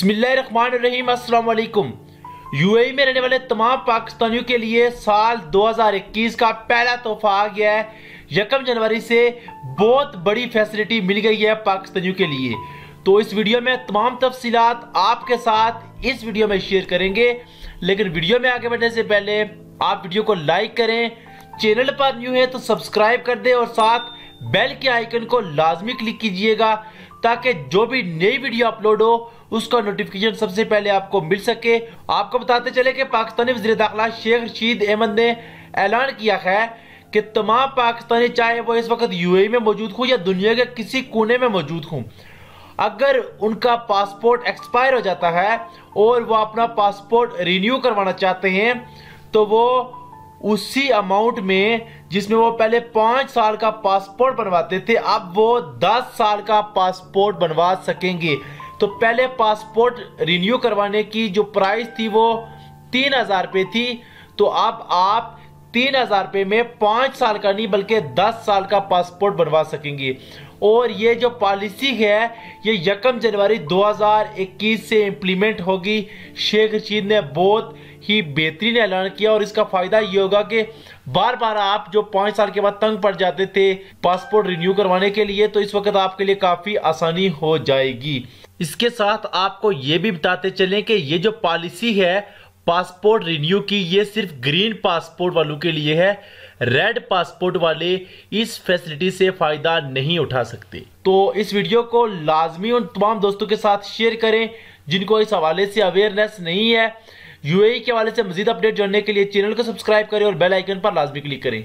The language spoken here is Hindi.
अस्सलाम वालेकुम यूएई में रहने वाले तमाम पाकिस्तानियों के लिए साल 2021 का पहला तोहफा आ गया है। यकम जनवरी से बहुत बड़ी फैसिलिटी मिल गई है पाकिस्तानियों के लिए। तो इस वीडियो में तमाम तफसीलात आपके साथ इस वीडियो में शेयर करेंगे। लेकिन वीडियो में आगे बढ़ने से पहले आप वीडियो को लाइक करें। चैनल पर न्यू है तो सब्सक्राइब कर दें और साथ बेल के आइकन को लाजमी क्लिक कीजिएगा ताकि जो भी नई वीडियो अपलोड हो, उसका नोटिफिकेशन सबसे पहले आपको मिल सके। आपको बताते चले कि पाकिस्तानी वजी दाखिला शेख रशीद अहमद ने ऐलान किया है कि तमाम पाकिस्तानी, चाहे वो इस वक्त यूएई में मौजूद हो या दुनिया के किसी कोने में मौजूद हों, अगर उनका पासपोर्ट एक्सपायर हो जाता है और वो अपना पासपोर्ट रिन्यू करवाना चाहते हैं तो वो उसी अमाउंट में जिसमें वो पहले पाँच साल का पासपोर्ट बनवाते थे, अब वो दस साल का पासपोर्ट बनवा सकेंगे। तो पहले पासपोर्ट रिन्यू करवाने की जो प्राइस थी वो तीन हज़ार रुपये थी। तो अब आप तीन हज़ार रुपये में पाँच साल का नहीं, बल्कि दस साल का पासपोर्ट बनवा सकेंगे। और ये जो पॉलिसी है, ये यकम जनवरी 2021 से इम्प्लीमेंट होगी। शेख रशीद ने बहुत ही बेहतरीन ऐलान किया और इसका फ़ायदा ये होगा कि बार बार आप जो पाँच साल के बाद तंग पड़ जाते थे पासपोर्ट रिन्यू करवाने के लिए तो इस वक्त आपके लिए काफ़ी आसानी हो जाएगी। इसके साथ आपको ये भी बताते चलें कि ये जो पॉलिसी है पासपोर्ट रिन्यू की, ये सिर्फ़ ग्रीन पासपोर्ट वालों के लिए है, रेड पासपोर्ट वाले इस फैसिलिटी से फ़ायदा नहीं उठा सकते। तो इस वीडियो को लाजमी उन तमाम दोस्तों के साथ शेयर करें, जिनको इस हवाले से अवेयरनेस नहीं है। यूएई के हवाले से मजीद अपडेट जानने के लिए चैनल को सब्सक्राइब करें और बेल आइकन पर लाजमी क्लिक करें।